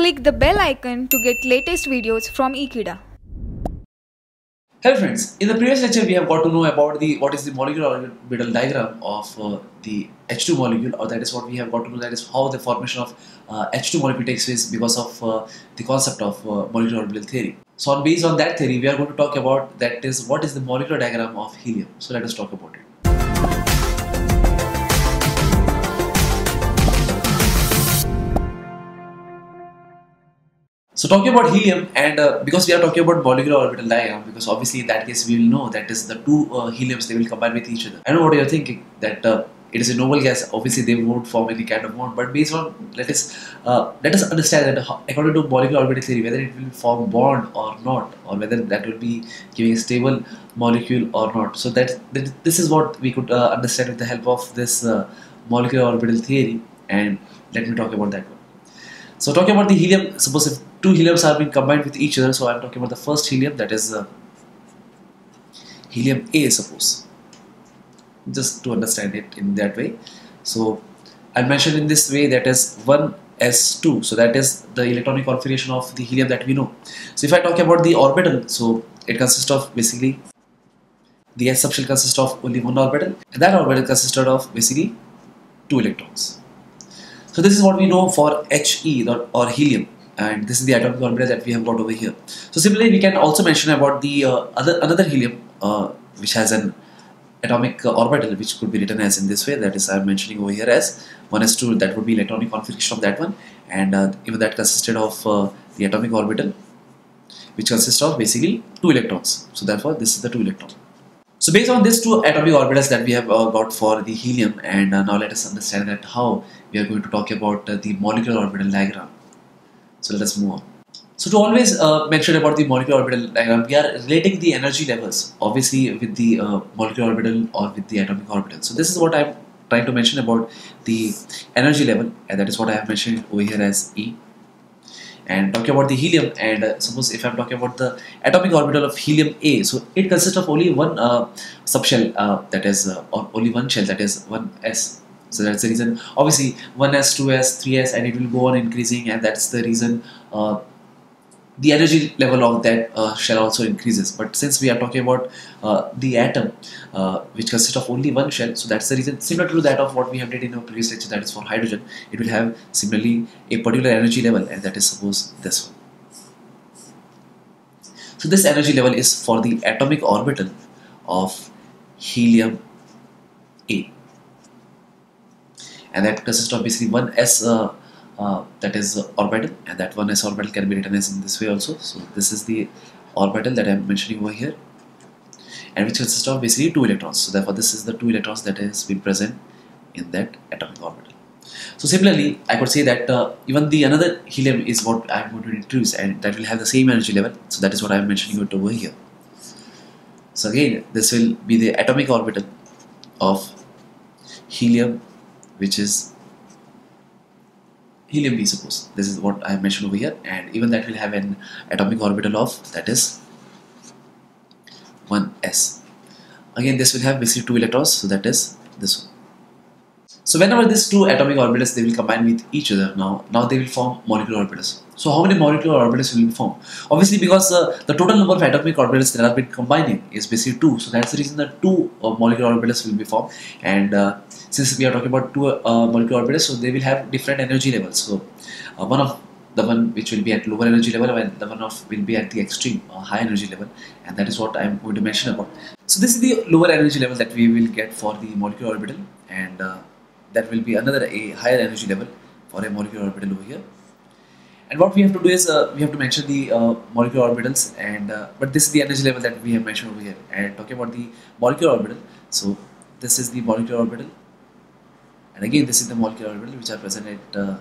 Click the bell icon to get latest videos from Ekeeda. Hello friends, in the previous lecture we have got to know about the what is the molecular orbital diagram of uh, the H2 molecule or that is what we have got to know that is how the formation of uh, H2 molecule takes place because of uh, the concept of uh, molecular orbital theory. So on based on that theory we are going to talk about that is what is the molecular diagram of helium. So let us talk about it. So talking about helium and uh, because we are talking about molecular orbital diagram because obviously in that case we will know that is the two uh, heliums they will combine with each other. I know what you are thinking that uh, it is a noble gas obviously they won't form any kind of bond but based on let us uh, let us understand that according to molecular orbital theory whether it will form bond or not or whether that will be giving a stable molecule or not. So that, that this is what we could uh, understand with the help of this uh, molecular orbital theory and let me talk about that one. So talking about the helium, suppose if two heliums are being combined with each other, so I'm talking about the first helium that is uh, helium A suppose, just to understand it in that way. So I mentioned in this way that is 1s2, so that is the electronic configuration of the helium that we know. So if I talk about the orbital, so it consists of basically the s subshell consists of only one orbital, and that orbital consisted of basically two electrons. So this is what we know for He or helium and this is the atomic orbital that we have got over here. So similarly we can also mention about the uh, other another helium uh, which has an atomic uh, orbital which could be written as in this way that is I am mentioning over here as 1s2 that would be electronic configuration of that one and uh, even that consisted of uh, the atomic orbital which consists of basically two electrons. So therefore this is the two electron. So based on these two atomic orbitals that we have uh, got for the helium and uh, now let us understand that how we are going to talk about uh, the molecular orbital diagram. So let us move on. So to always uh, mention about the molecular orbital diagram, we are relating the energy levels obviously with the uh, molecular orbital or with the atomic orbital. So this is what I am trying to mention about the energy level and that is what I have mentioned over here as E and talking about the helium and uh, suppose if I'm talking about the atomic orbital of helium A so it consists of only one uh, subshell uh, that is uh, only one shell that is 1s so that's the reason obviously 1s 2s 3s and it will go on increasing and that's the reason uh, the energy level of that uh, shell also increases. But since we are talking about uh, the atom, uh, which consists of only one shell, so that's the reason similar to that of what we have did in our previous lecture, that is for hydrogen, it will have similarly a particular energy level, and that is suppose this one. So this energy level is for the atomic orbital of helium A, and that consists of basically one s uh, uh, that is orbital and that one s orbital can be written as in this way also. So this is the orbital that I am mentioning over here and which consists of basically two electrons. So therefore this is the two electrons that has been present in that atomic orbital. So similarly I could say that uh, even the another helium is what I am going to introduce and that will have the same energy level. So that is what I am mentioning it over here. So again this will be the atomic orbital of helium which is helium B suppose. This is what I mentioned over here. And even that will have an atomic orbital of that is 1s again this will have basically two electrons. So that is this one so whenever these two atomic orbitals they will combine with each other now now they will form molecular orbitals. So how many molecular orbitals will be formed? Obviously because uh, the total number of atomic orbitals that have been combining is basically two. So that's the reason that two uh, molecular orbitals will be formed. And uh, since we are talking about two uh, molecular orbitals so they will have different energy levels. So uh, one of the one which will be at lower energy level and the one of will be at the extreme uh, high energy level. And that is what I am going to mention about. So this is the lower energy level that we will get for the molecular orbital. And that will be another a higher energy level for a molecular orbital over here. And what we have to do is uh, we have to mention the uh, molecular orbitals and uh, but this is the energy level that we have mentioned over here. And talking about the molecular orbital so this is the molecular orbital. And again this is the molecular orbital which are present at uh,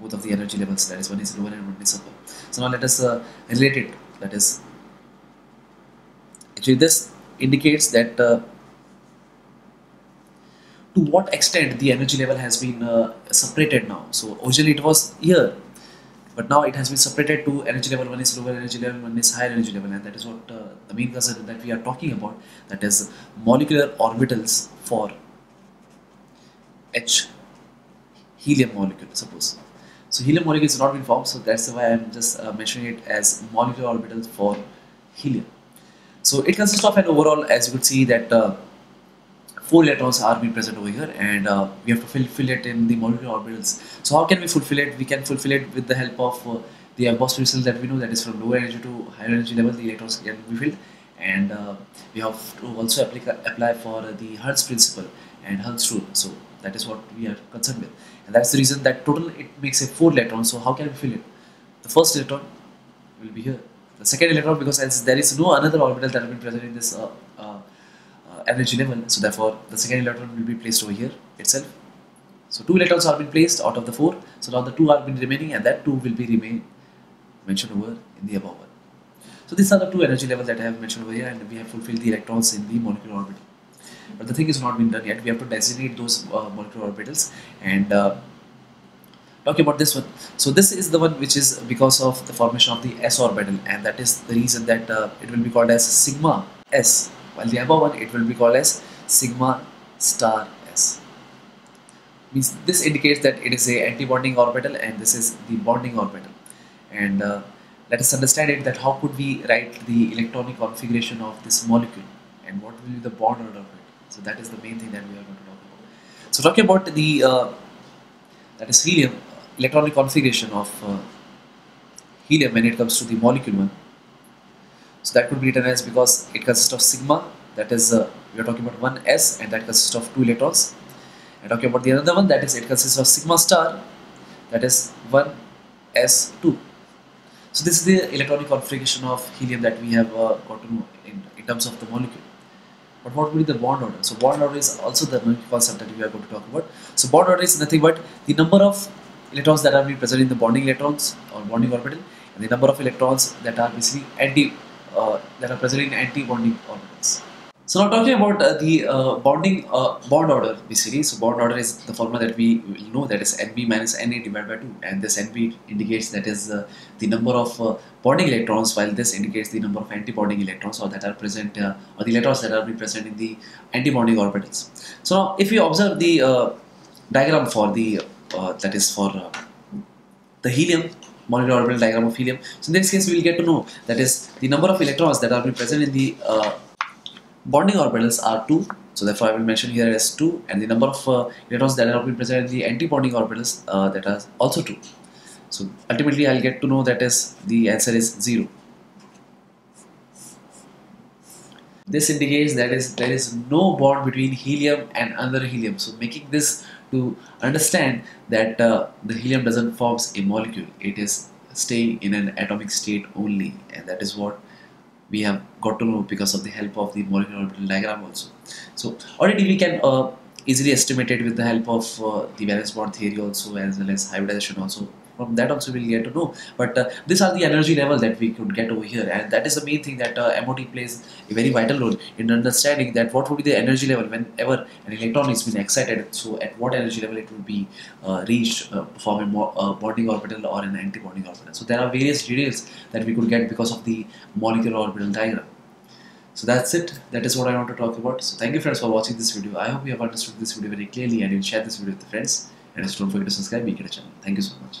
both of the energy levels. That is one is lower and one is upper. So now let us uh, relate it. That is actually this indicates that uh, to what extent the energy level has been uh, separated now so originally it was here but now it has been separated to energy level one is lower energy level one is higher energy level and that is what uh, the main concept that we are talking about that is molecular orbitals for H helium molecule suppose So helium molecule is not been formed, so that's why I'm just uh, mentioning it as molecular orbitals for helium. So it consists of an overall, as you could see that uh, four electrons are being present over here and uh, we have to fulfill it in the molecular orbitals. So how can we fulfill it? We can fulfill it with the help of uh, the atmospheric cell that we know that is from lower energy to higher energy level the electrons can be filled and uh, we have to also apply, apply for the Hertz principle and Hund's rule. So that is what we are concerned with and that's the reason that total it makes a 4 electrons. So how can we fill it? The first electron will be here. The second electron because as there is no another orbital that will be present in this energy level so therefore the second electron will be placed over here itself. So two electrons are been placed out of the four. So now the two are been remaining and that two will be remain mentioned over in the above one. So these are the two energy levels that I have mentioned over here and we have fulfilled the electrons in the molecular orbital. But the thing is not been done yet. We have to designate those uh, molecular orbitals and uh, talking about this one. So this is the one which is because of the formation of the s orbital and that is the reason that uh, it will be called as sigma s while the above one it will be called as sigma star s. Means this indicates that it is a anti-bonding orbital and this is the bonding orbital. And uh, let us understand it that how could we write the electronic configuration of this molecule and what will be the bond order of it? So that is the main thing that we are going to talk about. So talking about the uh, that is helium electronic configuration of uh, helium when it comes to the molecule one so that could be written as because it consists of sigma that is uh, we are talking about one s and that consists of two electrons and talking about the other one that is it consists of sigma star that is one s 2. so this is the electronic configuration of helium that we have uh, got to know in, in terms of the molecule. But what will be the bond order? So bond order is also the concept that we are going to talk about. So bond order is nothing but the number of electrons that are being present in the bonding electrons or bonding orbital and the number of electrons that are basically anti uh, that are present in anti-bonding orbitals. So now talking about uh, the uh, bonding uh, bond order basically. So bond order is the formula that we know that is Nb minus Na divided by 2 and this Nb indicates that is uh, the number of bonding electrons while this indicates the number of anti-bonding electrons or that are present or the electrons that are present in the anti-bonding orbitals. So now if we observe the diagram for the that is for the helium molecular orbital diagram of helium. So in this case we will get to know that is the number of electrons that are present in the bonding orbitals are 2 so therefore I will mention here as 2 and the number of uh, electrons that are present in the anti-bonding orbitals uh, that are also 2 so ultimately I'll get to know that is the answer is 0 this indicates that is there is no bond between helium and another helium. So making this to understand that uh, the helium doesn't forms a molecule it is staying in an atomic state only and that is what we have got to know because of the help of the molecular orbital diagram also. So already we can uh, easily estimate it with the help of uh, the valence bond theory also as well as hybridization also from that also we'll get to know but uh, these are the energy level that we could get over here and that is the main thing that uh, MOT plays a very vital role in understanding that what would be the energy level whenever an electron is being excited so at what energy level it will be uh, reached uh, to form a uh, bonding orbital or an anti-bonding orbital so there are various details that we could get because of the molecular orbital diagram so that's it. That is what I want to talk about. So thank you friends for watching this video. I hope you have understood this video very clearly and you share this video with your friends. And don't forget to subscribe, Ekeeda channel. Thank you so much.